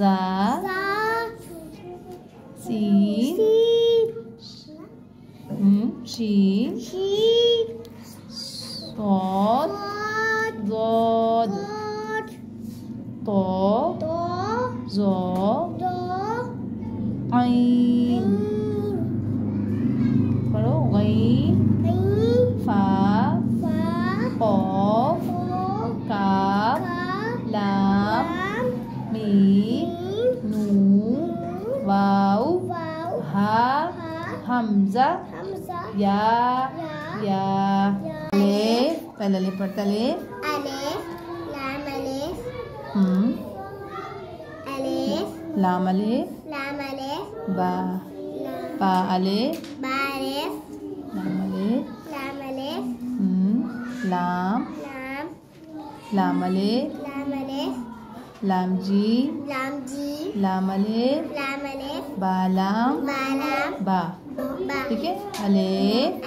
giá. Xí xí ừ, tốt. Giọt tố gió. Ai có đâu gây phá. Bỏ cá. Lá mỹ वाव हा हमजा या या ले पहले ले पढ़ता ले हम्म लाम अले बा बा अले बा अले लाम अले लाम हम्म लाम लाम अले लाम लाम जी लाम जी लाम अले लाम अले बा लाम बा लाम बा ठीक है अले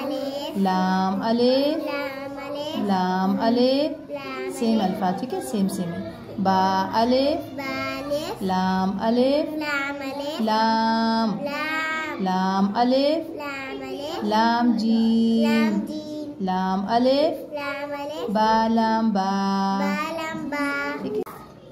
अले लाम अले लाम अले लाम अले सेम अल्फ़ा ठीक है सेम सेम बा अले लाम अले लाम अले लाम लाम अले लाम अले लाम जी लाम अले लाम अले बा लाम बा ठीक है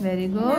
very good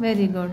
very good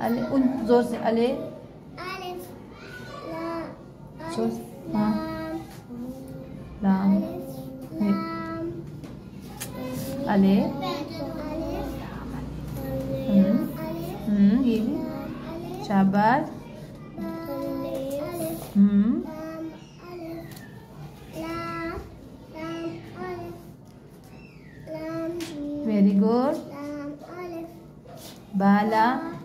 अले उन जोर से अले alif, la, जोर alif, से हाँ lam, लाम alif, lam, अले alif, हम्म alif, हम्म ये भी lam, alif, शाबाश alif, hmm lam, alif, lam, lam, alif, lam, jim, very good bala